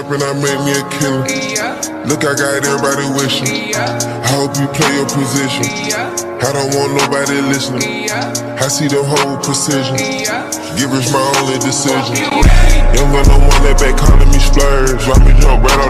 trapping, I made me a killer. Look, I got everybody wishing. I hope you play your position. I don't want nobody listening. I see the whole precision. Givers, my only decision. Young gun, no one that back calling me splurge. Drop me jump right off.